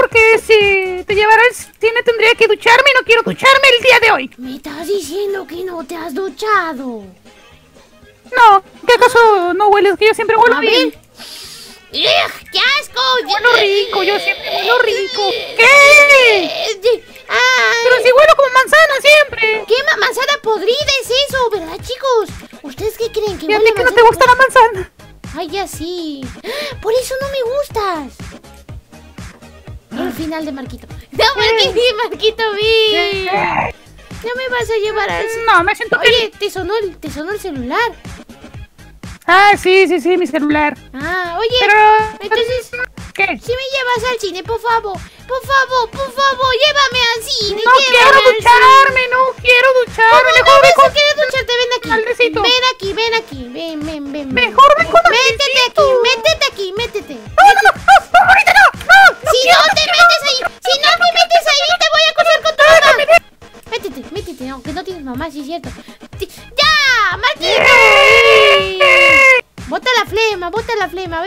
porque si te llevara al tendría que ducharme y no quiero ducharme el día de hoy. Me estás diciendo que no te has duchado. No, ¿qué acaso no hueles? Que yo siempre huelo ¿A bien. ¡Qué asco! Huelo rico, yo siempre huelo rico. ¿Qué? Ay. Pero si huelo como manzana siempre. ¿Qué ma manzana podrida es eso, verdad, chicos? ¿Ustedes qué creen que huele a mí que no te gusta la manzana? Ay, ya sí. Por eso no me gustas. El final de Marquito. No, Marquito, Marquito, vi. No me vas a llevar al... No, me siento Oye, ¿te sonó, el, ¿te sonó el celular? Ah, sí, sí, sí, mi celular. Ah, oye, Pero... entonces, ¿Qué? si me llevas al cine, por favor, por favor, por favor, llévame al cine, No llévame quiero al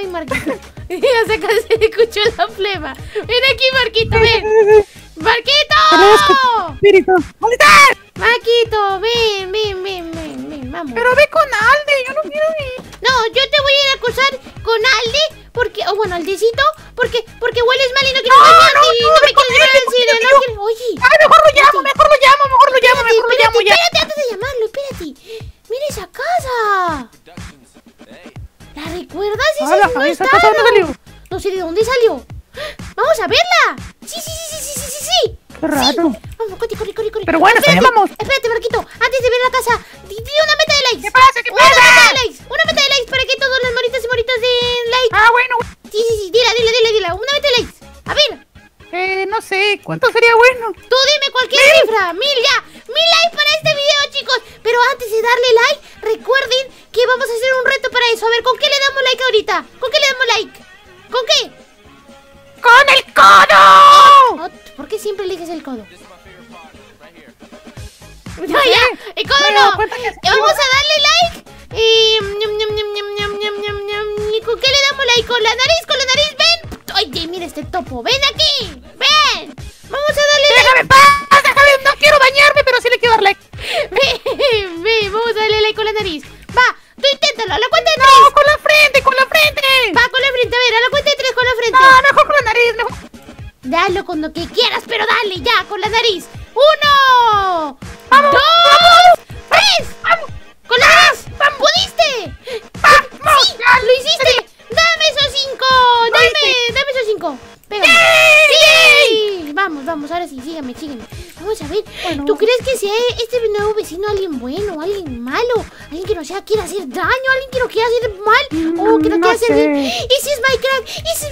Marquito. ya se casi escuchó la flema. Ven aquí, Marquito, ven. ¡Marquito! Espíritu. ¿Dónde estás? Marquito, ven, ven, ven, ven, ven, vamos. Pero ve con Alde, yo no quiero ir. No, yo te voy a ir a acusar con Alde, porque, o bueno, Aldecito, porque, porque hueles mal y no quieres No, bañarte no, y no, no me quieres al cine, porque no quieres- Oye, Ay, mejor lo llamo, mejor lo llamo, mejor lo llamo, mejor lo llamo ya. antes de llamarlo, ¿La recuerdas? Esa Hola, no ¿esa está, ¿no? sé de dónde salió. Vamos a verla. Sí, sí, sí, sí, sí, sí, sí, sí. Qué raro. Vamos, corre, corre, corre, corre. Pero bueno, espérate, vamos. Espérate, Marquito. Antes de ver la casa, di, una meta de likes. ¿Qué pasa? ¿Qué Una pasa? meta de likes. Una meta de likes para que todos los moritas y moritas den like. Ah, bueno, Sí, sí, sí. Dila, dila, dila, dila. Una meta de likes. A ver. eh, no sé, ¿cuánto sería bueno? Tú dime cualquier cifra. Mil este topo, ven aquí. Ven. Vamos a alguien bueno, alguien malo? ¿Alguien que no sea quiera hacer daño? ¿Alguien que no quiera hacer mal? ¿O que no, Mm, quiera no hacer bien? ¿Y si es Minecraft? ¿Y si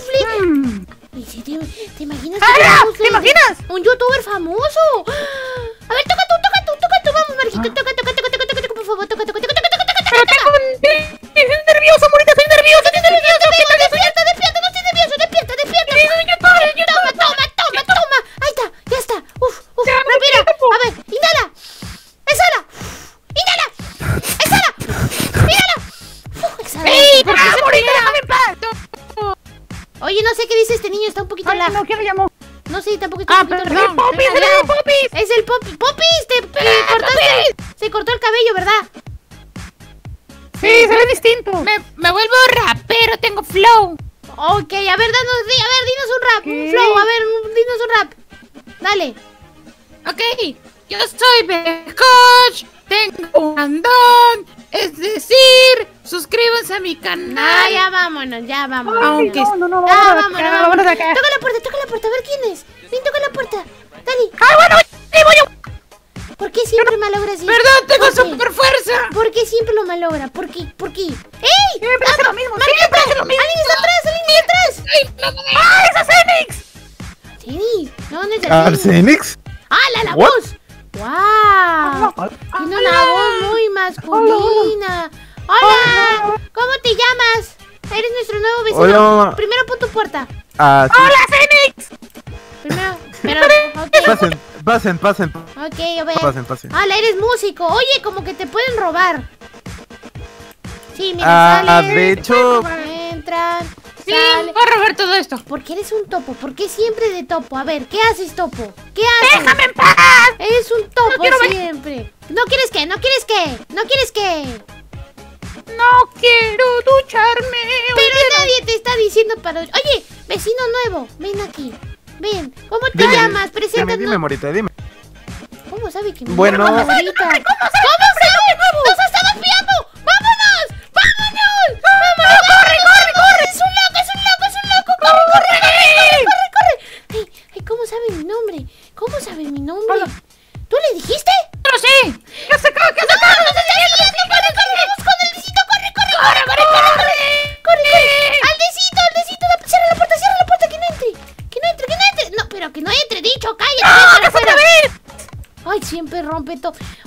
un no, ¿quién lo llamó? No sé, tampoco Ah, un poquito perdón, lag. Popis, era lag. Popis. Es el Popis. Popis, te, te Ah, cortaste. Se cortó el cabello, ¿verdad? Sí, se ve distinto. Me, me vuelvo rapero, tengo flow. Ok, a ver, danos, a ver, dinos un rap, un ¿Qué? flow, a ver, un- dinos un rap. Dale. Ok, yo soy Becoach, tengo un andón, es decir, suscríbanse a mi canal. Ah, ya vámonos, ya vámonos. Aunque no, no, vámonos, acá, vámonos. vámonos acá. Toca la puerta, toca la puerta, a ver quién es. Ven, toca la puerta. Dale. Ah, bueno, ahí voy yo. ¿Por qué siempre malogras eso? Perdón, tengo super fuerza. ¿Por qué siempre lo malogra? ¿Por qué? ¿Por qué? ¡Ey! Siempre hace lo mismo, Marquito, siempre hace lo mismo. ¡Alguien está atrás! ¡Alguien está atrás! ¡Ah, esa es Enix! Sí, no, no es Arsenix. ¿Arsenix? ¡Ah, la, la voz! ¡Wow! Tiene una voz muy masculina. ¡Hola! ¿Cómo te llamas? Eres nuestro nuevo vecino. Hola, mamá. Primero pon tu puerta. Ah, sí. ¡Hola, Fénix! Primero, pero. Pasen, pasen, pasen. Ok, a ver. Pasen, pasen. ¡Hala, eres músico! Oye, como que te pueden robar. Sí, mira, Ah, sales, de hecho, Entran, Sí, salen. voy a robar todo esto. ¿Por qué eres un topo? ¿Por qué siempre de topo? A ver, ¿qué haces, topo? ¿Qué haces? ¡Déjame en paz! ¡Ey, ¿No quieres qué? ¿No quieres qué? ¿No quieres qué? No quiero ducharme. Pero nadie te está diciendo para... Oye, vecino nuevo, ven aquí. Ven, ¿cómo te Dime, llamas? Dime, Preséntanos. dime, Morita, dime. ¿Cómo sabe que me Bueno. llamo Margarita? ¿Cómo sabe? ¡Nos está espiando!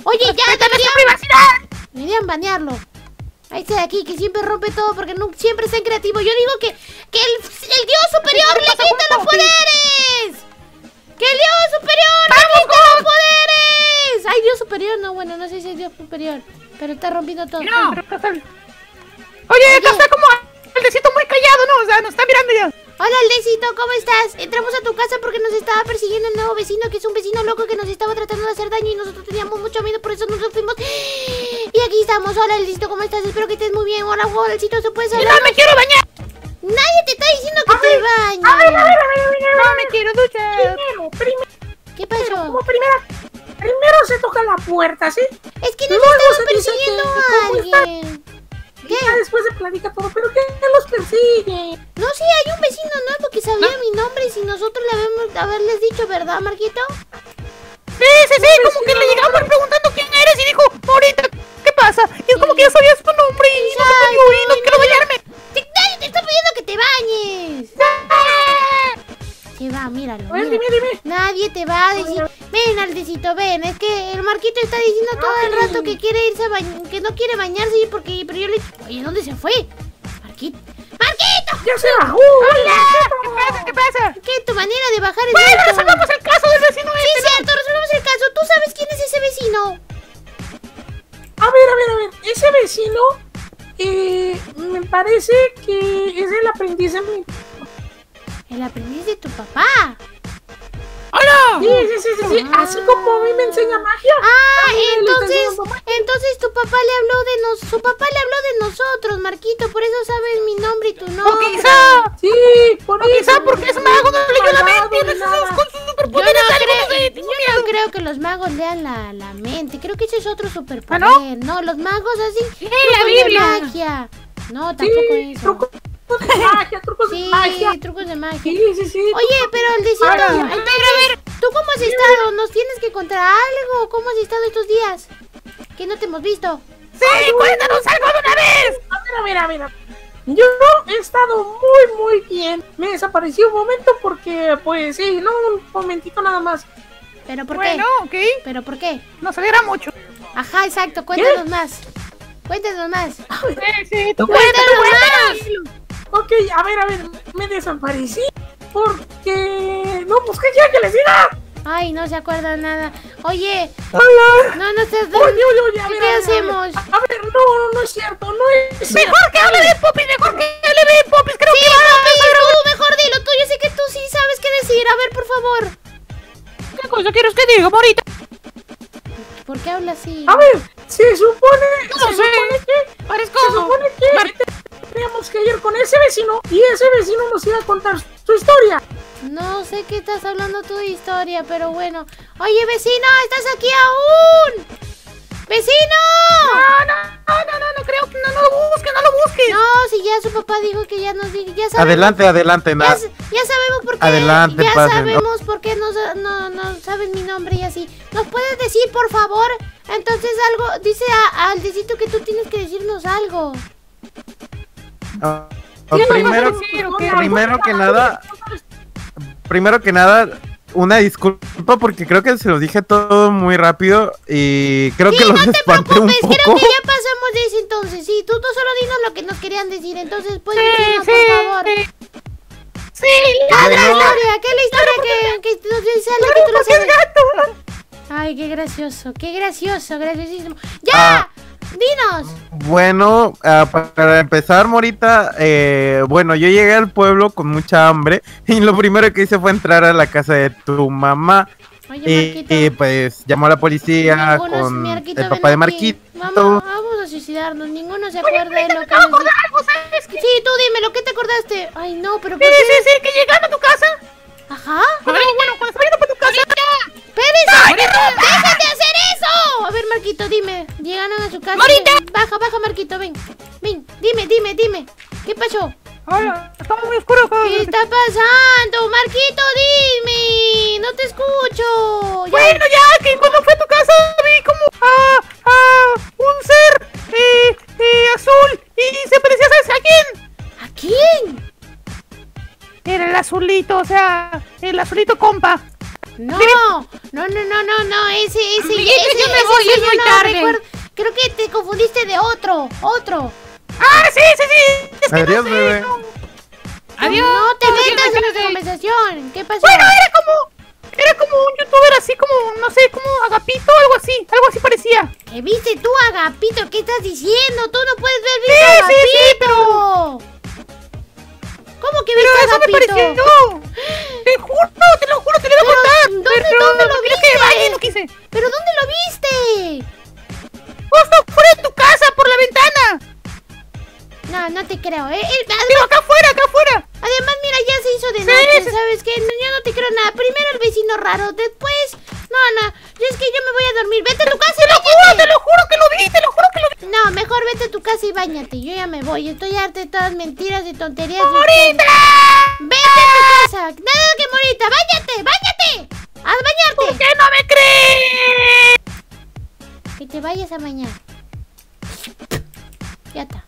Oye, ya, deberían, privacidad! deberían banearlo. Ahí está de aquí, que siempre rompe todo porque no, siempre está en creativo. Yo digo que, que el, el dios superior le quita los poderes. ¡Que el dios superior le quita los poderes! ¡Ay, dios superior! No, bueno, no sé si es dios superior. Pero está rompiendo todo. No. Oye, acá está como el decito muy callado, ¿no? O sea, nos está mirando ya. Hola, Aldecito, ¿cómo estás? Entramos a tu casa porque nos estaba persiguiendo el nuevo vecino, que es un vecino loco que nos estaba tratando de hacer daño y nosotros teníamos mucho miedo, por eso nos fuimos. Y aquí estamos. Hola, Aldecito, ¿cómo estás? Espero que estés muy bien. Hola, Aldecito, ¿se puedes hablar? No me quiero bañar. Nadie te está diciendo que te bañes. No me quiero duchar. Primero, primero, ¿Qué pasó? como primera, primero se toca la puerta, ¿sí? Es que nos Luego estaba persiguiendo platica todo, pero ¿qué los persigue? No, sí, hay un vecino nuevo que sabía mi nombre y si nosotros le habíamos haberles dicho, ¿verdad, Marquito? Sí, sí, sí, como que le llegamos preguntando quién eres y dijo, Morita, ¿qué pasa? Y es como que ya sabías tu nombre y no te y no quiero bañarme. Te- Nadie te está pidiendo que te bañes. Se va, míralo. A ver, míralo. dime, dime. Nadie te va a decir, ven Aldecito, ven, es que el Marquito está diciendo todo el rato que quiere irse a bañar, que no quiere bañarse porque, pero yo le oye, ¿dónde se fue? Marquito, ¡Marquito! Ya se bajó. ¿Qué pasa? ¿Qué pasa? ¿Qué tu manera de bajar el Bueno, resolvamos el caso del vecino Sí, este, ¿no? cierto, resolvamos el caso. ¿Tú sabes quién es ese vecino? A ver, a ver, a ver. Ese vecino, eh, me parece que es el aprendiz de mi... El aprendiz de tu papá. Sí, sí, sí, sí, sí. Así como a mí me enseña magia. Ah, entonces, entonces tu papá le habló de nos, su papá le habló de nosotros, Marquito, por eso sabes mi nombre y tu O nombre. quizá, Sí, por o quizá porque es mago, no leyó la mente, no con sus Yo superpoderes no, no yo no creo que los magos lean la, la mente. Creo que ese es otro superpoder. ¿Ah, no? los magos así. la trucos de Biblia. magia. No, tampoco eso. trucos de magia, trucos de Sí, magia. trucos de magia. Sí, sí, sí. Oye, pero el decito, Ahora, entonces, ¿tú cómo has estado? ¿Nos tienes que contar algo? ¿Cómo has estado estos días? Que no te hemos visto. Sí, cuéntanos algo de una vez. A ver, a ver, a ver. a ver. Yo he estado muy, muy bien. Me desaparecí un momento porque, pues sí, no, un momentito nada más. ¿Pero por Bueno, ok, qué? ¿Pero por qué? no se alegra mucho. Ajá, exacto, cuéntanos más. Cuéntanos más. Sí, sí, tú Cuéntanos cuéntanos. más. Ok, a ver, a ver, me desaparecí porque no busqué ya que les diga. Ay, no se acuerda nada. Oye, Hola. no, no seas... Oye, oye, oye, a ¿Qué ver, ver, a ver. hacemos? A ver, no, no, no es cierto, no es cierto. Mejor que hable de Popis, mejor que hable de Popis, creo Sí, que va a mejor dilo tú. Yo sé que tú sí sabes qué decir. A ver, por favor. ¿Qué cosa quieres que diga, Morita? ¿Por qué habla así? A ver, se supone, No se sé. supone que, Parezco... se supone que teníamos que ir con ese vecino y ese vecino nos iba a contar su historia. No sé qué estás hablando tú de historia, pero bueno. Oye, vecino, ¿estás aquí aún? ¡Vecino! No, no, no, no, no creo, no, no lo busques, no lo busques. No, si ya su papá dijo que ya nos di- ya sabemos, Adelante, adelante, ya, na- s- ya sabemos por qué, Adelante, ya pasen. sabemos por qué no, sa- no, no saben mi nombre y así. ¿Nos puedes decir, por favor? Entonces algo, dice a- al decito que tú tienes que decirnos algo. Ah, ¿Qué nos vas a primero, primero que nada, primero que nada, una disculpa porque creo que se lo dije todo muy rápido y creo Sí, que los no te espanté un preocupes, creo poco. que ya pasamos de ese entonces. Sí, tú, tú solo dinos lo que nos querían decir. Entonces, puedes Sí, decirnos, sí, por favor. sí. Sí, ¿Qué es la Bueno. historia? ¿Qué es la historia que, que nos dice Ale que tú lo sabes? Ay, qué gracioso, qué gracioso, graciosísimo. ¡Ya! Ah. ¡Dinos! Bueno, ah, para empezar, Morita, eh, bueno, yo llegué al pueblo con mucha hambre y lo primero que hice fue entrar a la casa de tu mamá. Oye, Y, Marquito. y, pues llamó a la policía ninguno- con Marquito, el papá de. Marquito. Vamos, vamos a suicidarnos. Ninguno se acuerda de lo que nos di- Sí, tú dime, ¿lo que te acordaste? Ay, no, pero ¿por Sí, qué? sí, sí, que llegando a tu casa. Ajá. Bueno, bueno, cuando estaba yendo para tu casa. ¡Espérense! ¡Dejen de hacer eso! A ver, Marquito, dime. Llegaron a su casa. ¡Morita! Baja, baja, Marquito, ven. Ven, dime, dime, dime. ¿Qué pasó? Hola, estaba muy oscuro. ¿Qué está pasando? Marquito, dime. No te escucho. Ya- Bueno, ya que cuando fue a tu casa vi como a, a un ser eh, eh, azul y se parecía, ¿sabes a quién? ¿A quién? Era el azulito, o sea, el azulito compa. No, no, no, no, no, no, ese, ese, Amiguito, ese, yo me ese voy, es yo, muy no tarde. recuerdo. Creo que te confundiste de otro, otro. Ah, sí, sí, sí. Es que Adiós, no sé, bebé. no. Adiós. No te metas en nuestra conversación. ¿Qué pasó? Bueno, era como, era como un youtuber así como, no sé, como Agapito, algo así, algo así parecía. ¿Qué viste tú, Agapito? ¿Qué estás diciendo? Tú no puedes ver Sí, visto a sí, sí, Agapito. ¿Cómo que Pero viste a eso me Agapito? pareció yo. Te juro, te lo juro, te lo voy a Pero, contar. Creo. ¿eh? Eh, acá afuera, acá afuera. además, mira, ya se hizo de Sí, noche. ¿sabes qué? No, yo no te creo nada. Primero el vecino raro, después... No, no, es que yo me voy a dormir. Vete a tu casa y Te lo juro, te lo juro que lo vi, te lo juro que lo vi. No, mejor vete a tu casa y bañate. Yo ya me voy. Estoy harta de todas mentiras y tonterías. ¡Morita! Vete a tu casa. Nada que morita. Báñate, báñate. A ¿Por bañarte. qué no me crees? Que te vayas a bañar. Ya está.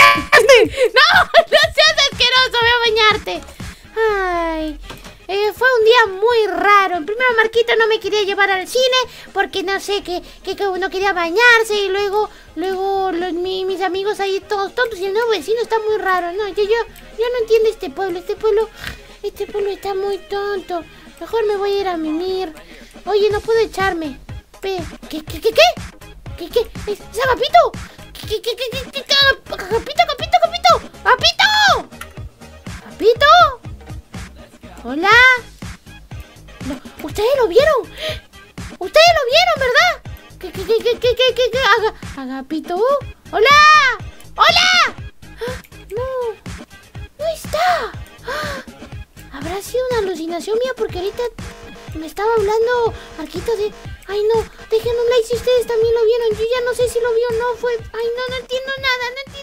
¡Hala, me bañaste! No, no seas asqueroso, voy a bañarte. Ay, eh, fue un día muy raro. Primero Marquito no me quería llevar al cine porque no sé que, que, que no quería bañarse y luego luego los, mi- mis amigos ahí todos tontos y el nuevo vecino está muy raro. No, yo, yo, yo no entiendo este pueblo. Este pueblo, este pueblo está muy tonto. Mejor me voy a ir a mimir. Oye, no puedo echarme. Pe- ¿Qué, qué, qué, qué? ¿Qué, qué? ¿Es es Agapito? ¿Qué, qué, qué? Agapito, Agapito, Agapito. ¡Agapito! ¿Agapito? ¿Hola? No, ¿Ustedes lo vieron? ¿Ustedes lo vieron, verdad? ¿Qué, qué, qué, qué, qué, qué, qué, qué? Aga- ¿Agapito? ¡Hola! ¡Hola! ¡Ah! No, no está. ¡Ah! ¿Habrá sido una alucinación mía? Porque ahorita me estaba hablando Arquito de... Ay, no, dejen un like si ustedes también lo vieron. Yo ya no sé si lo vio o no. Fue... Ay, no, no entiendo nada, no entiendo